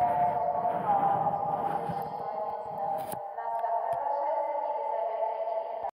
you.